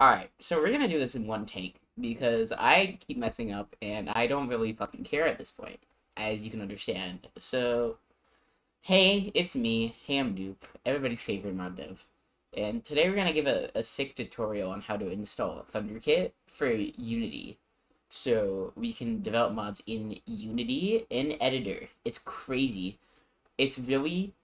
Alright, so we're gonna do this in one take because I keep messing up and I don't really fucking care at this point, as you can understand. So, hey, it's me, Hamdoop, everybody's favorite mod dev. And today we're gonna give a, a sick tutorial on how to install ThunderKit for Unity. So we can develop mods in Unity in Editor. It's crazy. It's really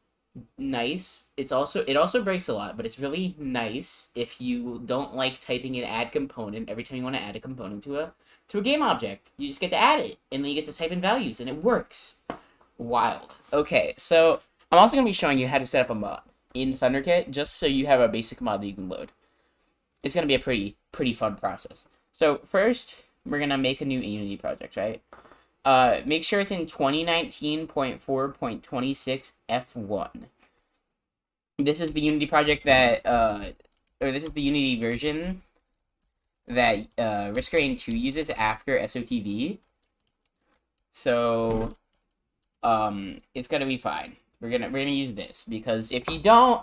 nice. It's also it also breaks a lot, but it's really nice if you don't like typing in add component every time you want to add a component to a to a game object. You just get to add it, and then you get to type in values, and it works. Wild. Okay, so I'm also gonna be showing you how to set up a mod in ThunderKit, just so you have a basic mod that you can load. It's gonna be a pretty pretty fun process. So first, we're gonna make a new Unity project, right? Uh, make sure it's in 2019.4.26 F1. This is the Unity project that, uh, or this is the Unity version that uh, Risk 2 uses after SOTV. So, um, it's gonna be fine. We're gonna we're gonna use this because if you don't,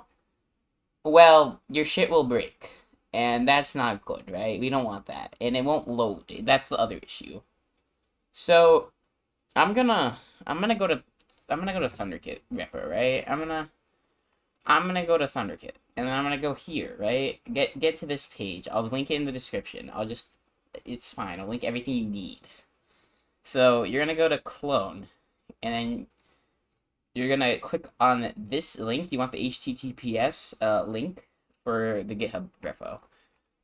well, your shit will break, and that's not good, right? We don't want that, and it won't load. That's the other issue. So, I'm gonna, I'm gonna go to, I'm gonna go to ThunderKit Repo, right? I'm gonna, I'm gonna go to ThunderKit, and then I'm gonna go here, right? Get, get to this page. I'll link it in the description. I'll just, it's fine. I'll link everything you need. So, you're gonna go to clone, and then you're gonna click on this link. You want the HTTPS uh, link for the GitHub repo.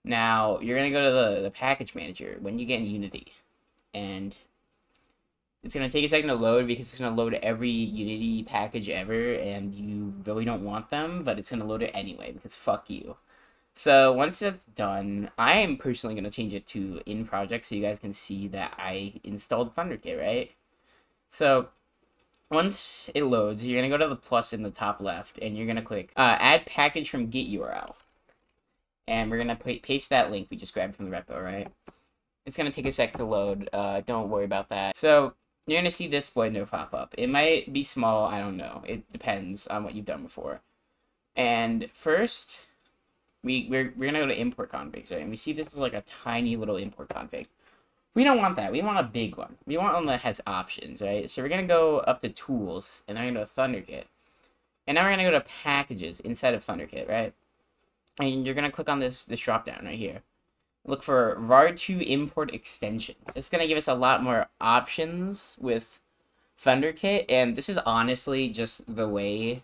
Now, you're gonna go to the, the package manager when you get in Unity, and it's going to take a second to load because it's going to load every Unity package ever, and you really don't want them, but it's going to load it anyway because fuck you. So once that's done, I am personally going to change it to in project so you guys can see that I installed ThunderKit, right? So once it loads, you're going to go to the plus in the top left, and you're going to click uh, add package from git URL. And we're going to paste that link we just grabbed from the repo, right? It's going to take a sec to load. Uh, don't worry about that. So you're going to see this window pop up. It might be small, I don't know. It depends on what you've done before. And first, we, we're, we're going to go to import configs, right? And we see this is like a tiny little import config. We don't want that. We want a big one. We want one that has options, right? So we're going to go up to Tools, and I'm going to go to ThunderKit. And now we're going to go to Packages inside of ThunderKit, right? And you're going to click on this, this drop down right here look for RoR2 import extensions. It's going to give us a lot more options with ThunderKit, and this is honestly just the way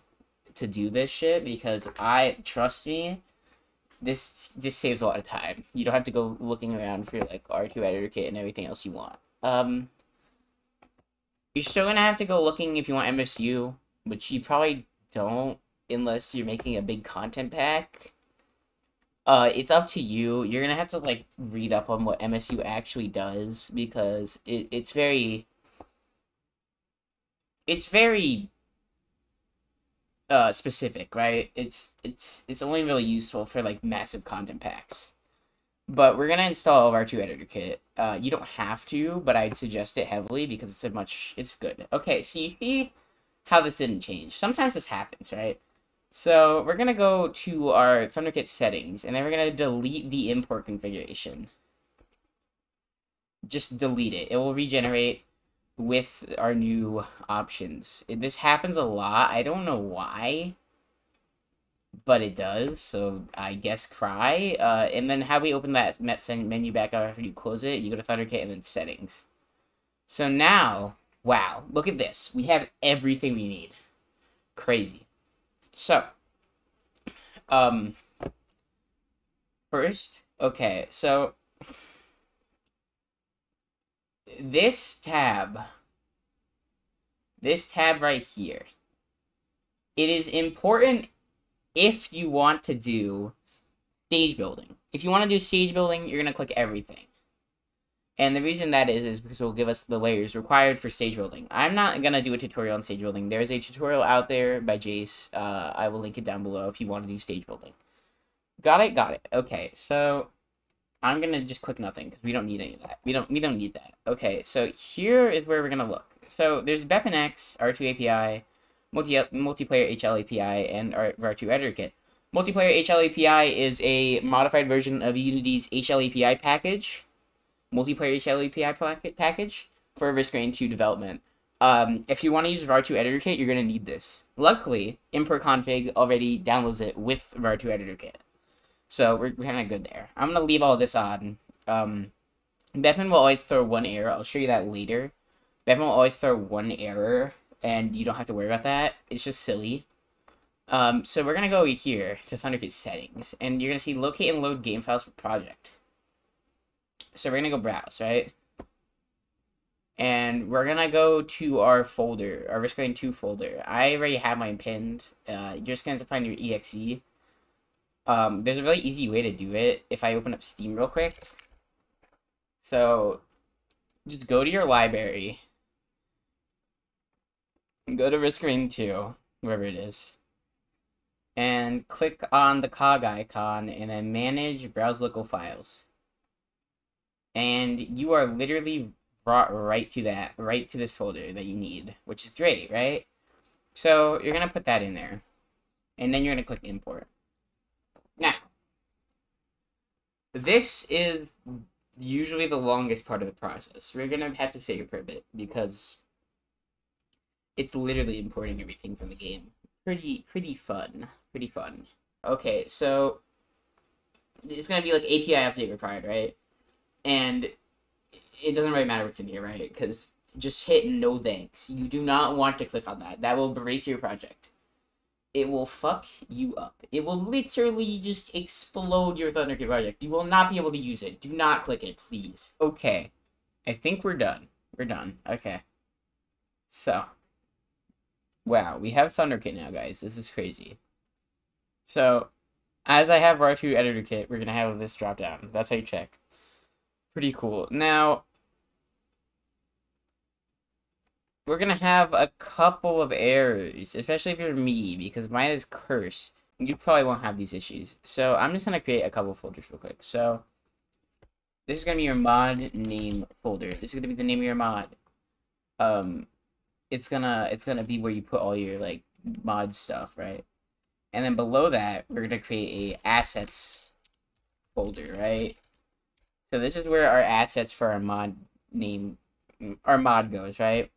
to do this shit, because I, trust me, this this saves a lot of time. You don't have to go looking around for like R2 editor kit and everything else you want. Um, you're still gonna have to go looking if you want MSU, which you probably don't unless you're making a big content pack. Uh, it's up to you. You're gonna have to like read up on what MSU actually does because it, it's very it's very uh specific, right? It's it's it's only really useful for like massive content packs. But we're gonna install RoR2 editor kit. Uh, you don't have to, but I'd suggest it heavily because it's a much it's good. Okay, so you see how this didn't change. Sometimes this happens, right? So we're going to go to our ThunderKit settings, and then we're going to delete the import configuration. Just delete it. It will regenerate with our new options. This happens a lot. I don't know why, but it does. So I guess cry. Uh, and then how we open that menu back up after you close it, you go to ThunderKit and then settings. So now, wow, look at this. We have everything we need. Crazy. So, um, first, okay, so this tab, this tab right here, it is important if you want to do stage building. If you want to do stage building, you're going to click everything. And the reason that is, is because it will give us the layers required for stage building. I'm not going to do a tutorial on stage building. There's a tutorial out there by Jace. Uh, I will link it down below if you want to do stage building. Got it? Got it. Okay, so I'm going to just click nothing because we don't need any of that. We don't, we don't need that. Okay, so here is where we're going to look. So there's BepInEx, R2 API, multi multiplayer HL API, and R2 editor kit. Multiplayer HLAPI is a modified version of Unity's HLAPI package, multiplayer HLAPI package for Risk 2 development. Um, if you want to use RoR2 editor kit, you're going to need this. Luckily, import config already downloads it with RoR2 editor kit. So we're, we're kind of good there. I'm going to leave all this on. Um, Beppin will always throw one error. I'll show you that later. Beppin will always throw one error, and you don't have to worry about that. It's just silly. Um, so we're going to go here to ThunderKit settings, and you're going to see locate and load game files for project. So we're to go browse, right? And we're going to go to our folder, our Risk 2 folder. I already have mine pinned. Uh, you're just going to find your exe. Um, there's a really easy way to do it. If I open up Steam real quick. So, just go to your library. Go to Risk 2, wherever it is and click on the cog icon and then manage browse local files. And you are literally brought right to that, right to this folder that you need, which is great, right? So you're going to put that in there. And then you're going to click import. Now, this is usually the longest part of the process. We're going to have to save for a bit because it's literally importing everything from the game. Pretty, pretty fun pretty fun. Okay, so it's gonna be like API update required, right? And it doesn't really matter what's in here, right? Because just hit no thanks. You do not want to click on that. That will break your project. It will fuck you up. It will literally just explode your ThunderKit project. You will not be able to use it. Do not click it, please. Okay. I think we're done. We're done. Okay. So. Wow, we have ThunderKit now, guys. This is crazy. So, as I have RoR2 editor kit, we're going to have this drop down. That's how you check. Pretty cool. Now, we're to have a couple of errors, especially if you're me, because mine is cursed. You probably won't have these issues. So, I'm just to create a couple folders real quick. So, this is to be your mod name folder. This is to be the name of your mod. Um, it's gonna it's gonna be where you put all your like mod stuff, right? And then below that, we're to create a assets folder, right? So this is where our assets for our mod name, our mod goes, right?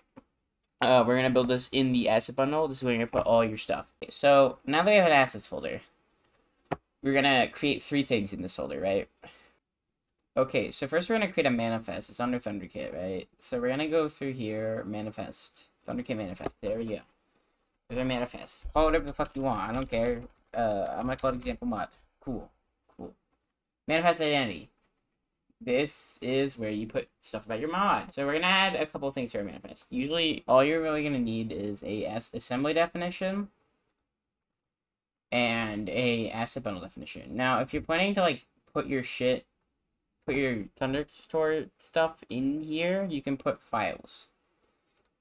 Uh, we're going to build this in the asset bundle. This is where you're going to put all your stuff. So now that we have an assets folder, we're going to create three things in this folder, right? Okay, so first we're going to create a manifest. It's under ThunderKit, right? So we're going to go through here, manifest, ThunderKit manifest. There we go. There's a manifest. Call whatever the fuck you want. I don't care. Uh, I'm gonna call it example mod. Cool. Cool. Manifest identity. This is where you put stuff about your mod. So we're gonna add a couple things to our manifest. Usually, all you're really gonna need is a assembly definition and a asset bundle definition. Now, if you're planning to like put your shit, put your Thunderstore stuff in here, you can put files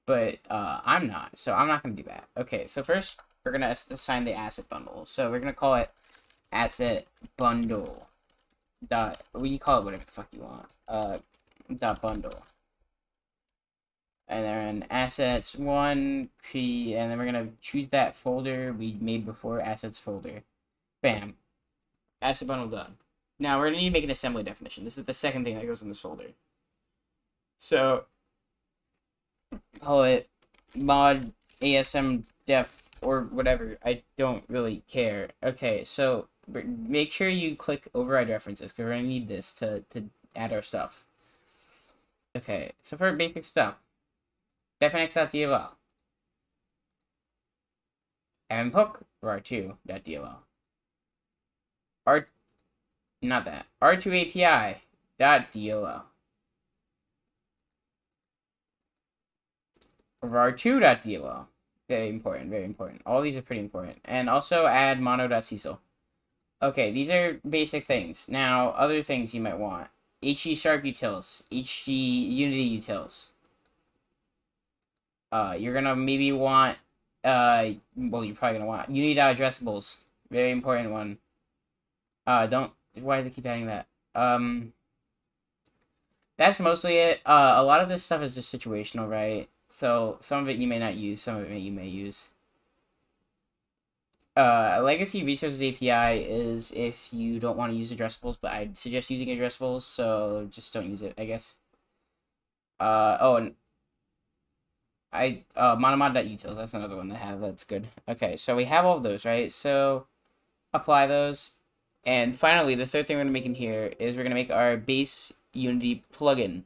but uh, I'm not, so I'm not to do that. Okay, so first we're to assign the asset bundle. So we're to call it asset bundle dot, well, you call it whatever the fuck you want, uh, dot bundle. And then assets one key, and then we're to choose that folder we made before, assets folder. Bam. Asset bundle done. Now we're to need to make an assembly definition. This is the second thing that goes in this folder. So call it mod ASM def or whatever. I don't really care. Okay, so make sure you click override references because we're going to need this to, to add our stuff. Okay, so for basic stuff, BepInEx.dll, MMHOOK r2.dll, r, not that, r2api.dll, RoR2.dll. Very important, very important. All these are pretty important. And also add mono.cecil. Okay, these are basic things. Now, other things you might want. HG Sharp utils. HG Unity utils. Uh, you're gonna maybe want, uh, well, you're probably gonna want Unity.addressables. Very important one. Uh, don't, why do they keep adding that? Um, that's mostly it. Uh, a lot of this stuff is just situational, right? So some of it you may not use, some of it you may use. Uh, Legacy Resources API is if you don't want to use addressables, but I'd suggest using addressables, so just don't use it, I guess. Uh, oh, and I, uh, monomod.utils, that's another one they have, that's good. Okay, so we have all those, right? So, apply those. And finally, the third thing we're going to make in here is we're going to make our base Unity plugin.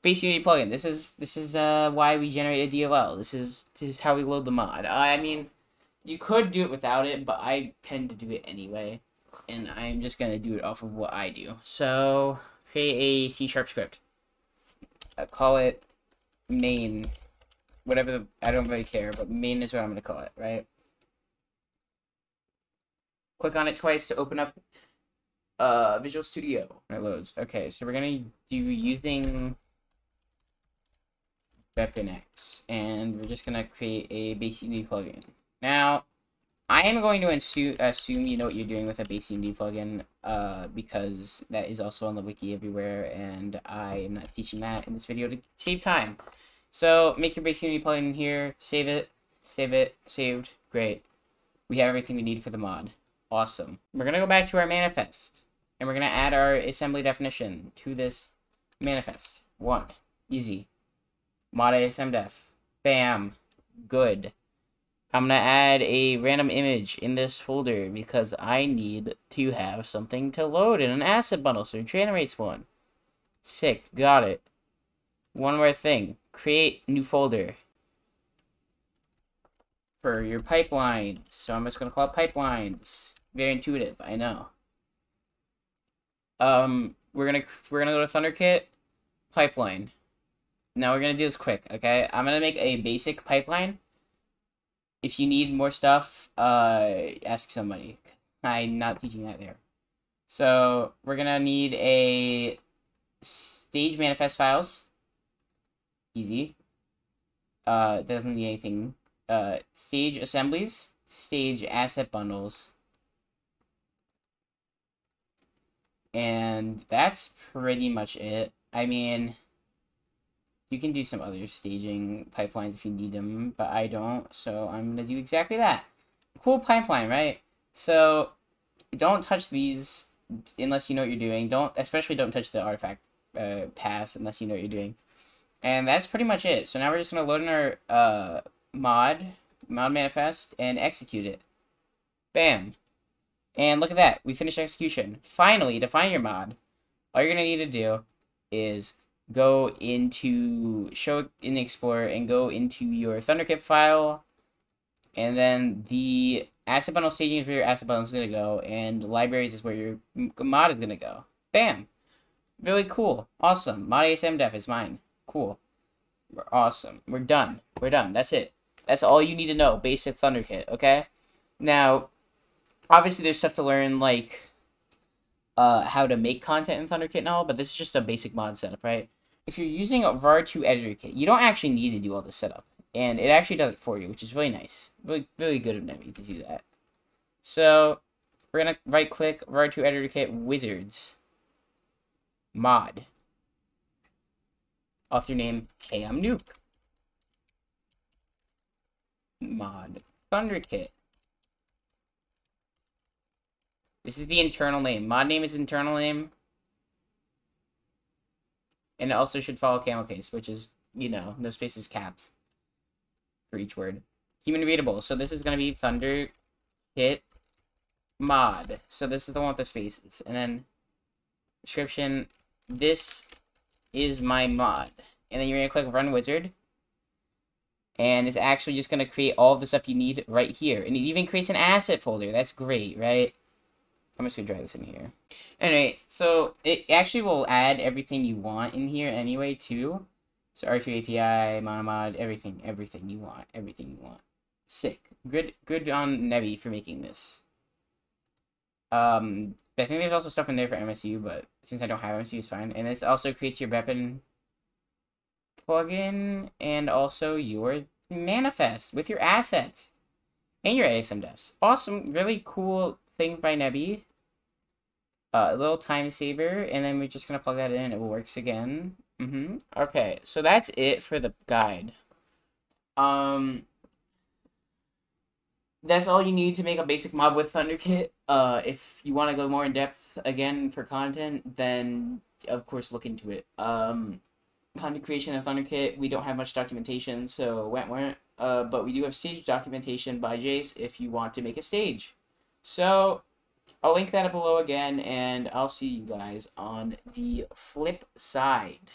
Base Unity plugin. This is this is uh, why we generate a DLL. This is this is how we load the mod. I mean, you could do it without it, but I tend to do it anyway. And I'm just going to do it off of what I do. So, create a C-sharp script. I call it main. Whatever, the, I don't really care, but main is what I'm going to call it, right? Click on it twice to open up uh, Visual Studio. It loads. Okay, so we're going to do using BepInEx, and we're just going to create a basic plugin. Now, I am going to assume you know what you're doing with a base Unity plugin, uh, because that is also on the wiki everywhere, and I am not teaching that in this video to save time. So, make your base Unity plugin here, save it, save it, saved, great. We have everything we need for the mod. Awesome. We're going to go back to our manifest, and we're going to add our assembly definition to this manifest. One, easy. Mod ASMDef. Bam. Good. I'm gonna add a random image in this folder because I need to have something to load in an asset bundle, so it generates one. Sick, got it. One more thing, create new folder for your pipelines. So I'm just gonna call it pipelines. Very intuitive, I know. Um, we're gonna we're gonna go to ThunderKit pipeline. Now we're gonna do this quick, okay? I'm gonna make a basic pipeline if you need more stuff, uh, ask somebody. I'm not teaching that there. So we're gonna need a stage manifest files. Easy. Uh, doesn't need anything. Uh, stage assemblies, stage asset bundles. And that's pretty much it. I mean, you can do some other staging pipelines if you need them, but I don't, so I'm going to do exactly that. Cool pipeline, right? So, don't touch these unless you know what you're doing. Don't, especially don't touch the artifact uh, pass unless you know what you're doing. And that's pretty much it. So now we're just going to load in our uh, mod, mod manifest, and execute it. Bam. And look at that. We finished execution. Finally, define your mod. All you're going to need to do is go into show in Explorer and go into your ThunderKit file, and then the asset bundle staging is where your asset bundle is going to go, and libraries is where your mod is going to go. Bam! Really cool. Awesome. Mod ASMDef is mine. Cool. We're awesome. We're done. We're done. That's it. That's all you need to know. Basic ThunderKit, okay? Now, obviously there's stuff to learn, like, uh, how to make content in ThunderKit and all, but this is just a basic mod setup, right? if you're using a RoR2 editor kit, you don't actually need to do all this setup. And it actually does it for you, which is really nice. Really, really good of Nebby to do that. So, we're going to right-click RoR2 editor kit wizards. Mod. Author name, hey, I'm Nuke. Mod. ThunderKit. This is the internal name. Mod name is internal name. And it also should follow camel case, which is, you know, no spaces caps for each word. Human readable. So this is going to be Thunder Kit Mod. So this is the one with the spaces. And then description, this is my mod. And then you're going to click Run Wizard. And it's actually just going to create all the stuff you need right here. And it even creates an asset folder. That's great, right? I'm just gonna drag this in here. Anyway, so it actually will add everything you want in here anyway, too. So R2 API, monomod, everything, everything you want, everything you want. Sick. Good, good on Nebby for making this. Um, I think there's also stuff in there for MSU, but since I don't have MSU, it's fine. And this also creates your weapon plugin and also your manifest with your assets and your ASM ASMDefs. Awesome, really cool thing by Nebby. Uh, a little time saver, and then we're just gonna plug that in, it works again. Mm -hmm. Okay, so that's it for the guide. Um, that's all you need to make a basic mob with ThunderKit. Uh, if you want to go more in depth again for content, then of course look into it. Um, content creation of ThunderKit, we don't have much documentation, so went went. Uh, but we do have stage documentation by Jace if you want to make a stage. So I'll link that up below again, and I'll see you guys on the flip side.